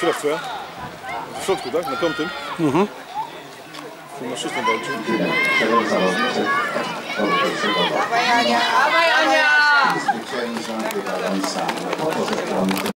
Teraz co? W środku, tak? Na piątym? Mhm. Na szóstym walczy. Dawaj Ania! Dawaj Ania!